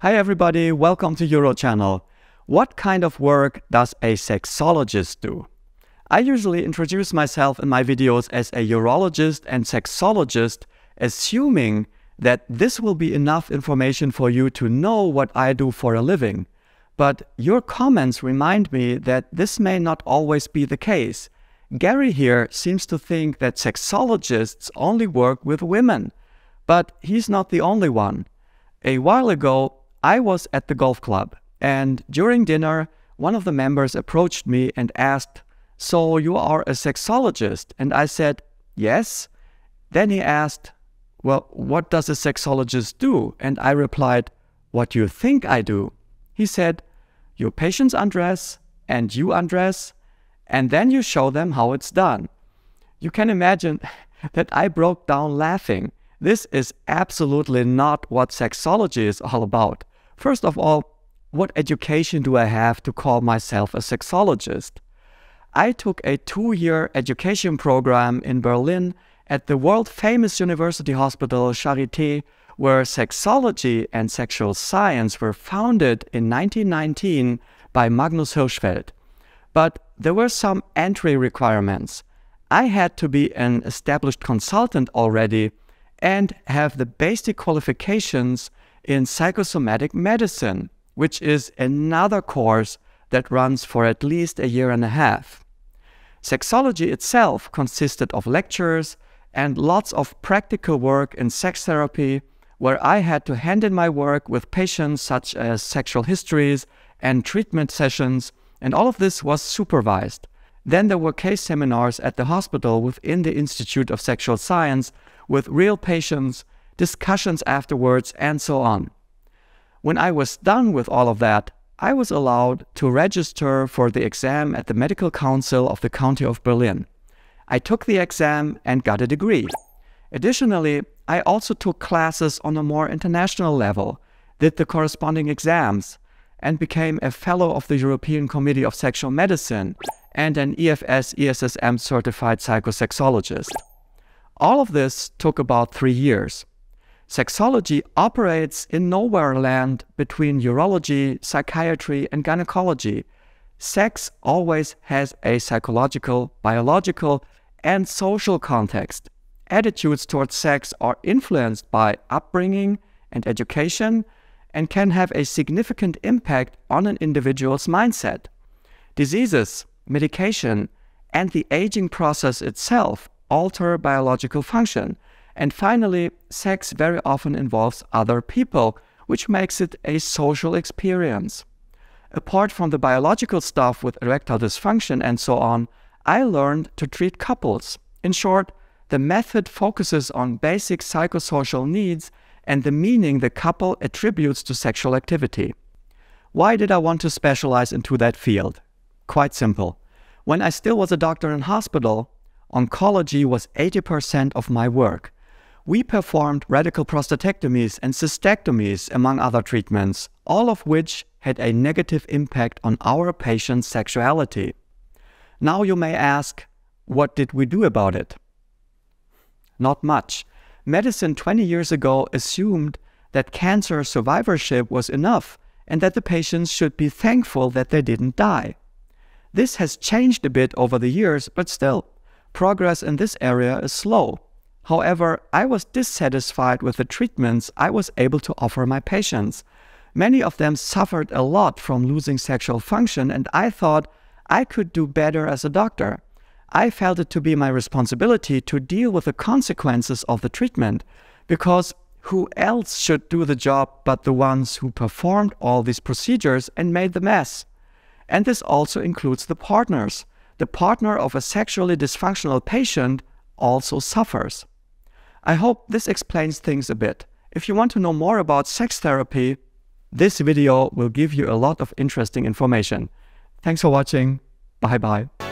Hi everybody, welcome to Uro Channel. What kind of work does a sexologist do? I usually introduce myself in my videos as a urologist and sexologist, assuming that this will be enough information for you to know what I do for a living. But your comments remind me that this may not always be the case. Gary here seems to think that sexologists only work with women, but he's not the only one. A while ago, I was at the golf club, and during dinner, one of the members approached me and asked, So you are a sexologist? And I said, Yes. Then he asked, Well, what does a sexologist do? And I replied, What do you think I do? He said, Your patients undress, and you undress, and then you show them how it's done. You can imagine that I broke down laughing. This is absolutely not what sexology is all about. First of all, what education do I have to call myself a sexologist? I took a two year education program in Berlin at the world famous university hospital Charité, where sexology and sexual science were founded in 1919 by Magnus Hirschfeld. But there were some entry requirements. I had to be an established consultant already and have the basic qualifications in psychosomatic medicine, which is another course that runs for at least a year and a half. Sexology itself consisted of lectures and lots of practical work in sex therapy, where I had to hand in my work with patients such as sexual histories and treatment sessions and all of this was supervised. Then there were case seminars at the hospital within the Institute of Sexual Science with real patients, discussions afterwards, and so on. When I was done with all of that, I was allowed to register for the exam at the Medical Council of the County of Berlin. I took the exam and got a degree. Additionally, I also took classes on a more international level, did the corresponding exams, and became a fellow of the European Committee of Sexual Medicine and an EFS ESSM certified psychosexologist. All of this took about three years. Sexology operates in nowhere land between urology, psychiatry, and gynecology. Sex always has a psychological, biological, and social context. Attitudes towards sex are influenced by upbringing and education, and can have a significant impact on an individual's mindset. Diseases, medication, and the aging process itself alter biological function. And finally, sex very often involves other people, which makes it a social experience. Apart from the biological stuff with erectile dysfunction and so on, I learned to treat couples. In short, the method focuses on basic psychosocial needs and the meaning the couple attributes to sexual activity. Why did I want to specialize into that field? Quite simple. When I still was a doctor in hospital, oncology was 80% of my work. We performed radical prostatectomies and cystectomies, among other treatments, all of which had a negative impact on our patients' sexuality. Now you may ask, what did we do about it? Not much medicine 20 years ago assumed that cancer survivorship was enough and that the patients should be thankful that they didn't die. This has changed a bit over the years, but still, progress in this area is slow. However, I was dissatisfied with the treatments I was able to offer my patients. Many of them suffered a lot from losing sexual function, and I thought I could do better as a doctor. I felt it to be my responsibility to deal with the consequences of the treatment because who else should do the job but the ones who performed all these procedures and made the mess? And this also includes the partners. The partner of a sexually dysfunctional patient also suffers. I hope this explains things a bit. If you want to know more about sex therapy, this video will give you a lot of interesting information. Thanks for watching. Bye bye.